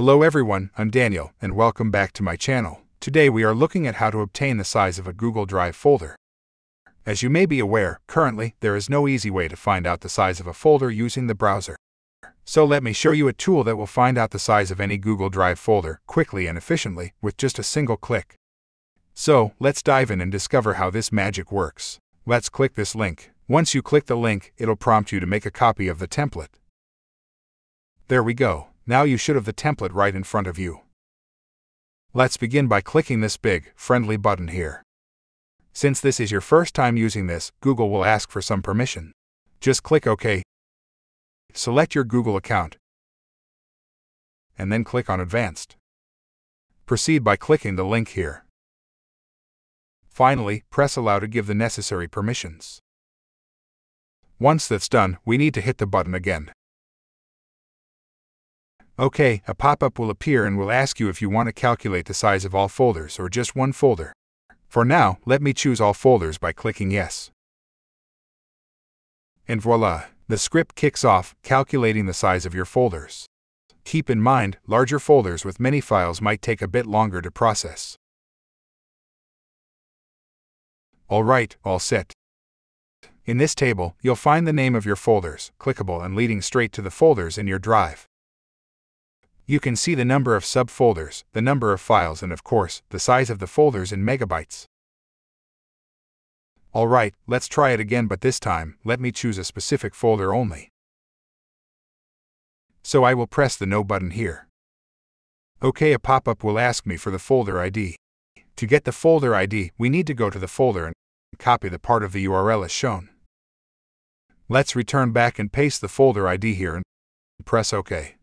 Hello everyone, I'm Daniel, and welcome back to my channel. Today we are looking at how to obtain the size of a Google Drive folder. As you may be aware, currently, there is no easy way to find out the size of a folder using the browser. So let me show you a tool that will find out the size of any Google Drive folder quickly and efficiently with just a single click. So, let's dive in and discover how this magic works. Let's click this link. Once you click the link, it'll prompt you to make a copy of the template. There we go. Now you should have the template right in front of you. Let's begin by clicking this big, friendly button here. Since this is your first time using this, Google will ask for some permission. Just click OK. Select your Google account. And then click on Advanced. Proceed by clicking the link here. Finally, press Allow to give the necessary permissions. Once that's done, we need to hit the button again. OK, a pop-up will appear and will ask you if you want to calculate the size of all folders or just one folder. For now, let me choose all folders by clicking Yes. And voila, the script kicks off, calculating the size of your folders. Keep in mind, larger folders with many files might take a bit longer to process. Alright, all set. In this table, you'll find the name of your folders, clickable and leading straight to the folders in your drive. You can see the number of subfolders, the number of files and of course, the size of the folders in megabytes. Alright, let's try it again but this time, let me choose a specific folder only. So I will press the No button here. OK a pop-up will ask me for the folder ID. To get the folder ID, we need to go to the folder and copy the part of the URL as shown. Let's return back and paste the folder ID here and press OK.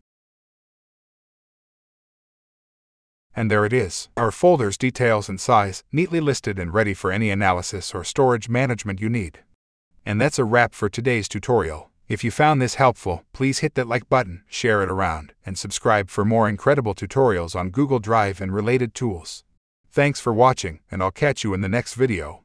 And there it is, our folder's details and size, neatly listed and ready for any analysis or storage management you need. And that's a wrap for today's tutorial. If you found this helpful, please hit that like button, share it around, and subscribe for more incredible tutorials on Google Drive and related tools. Thanks for watching, and I'll catch you in the next video.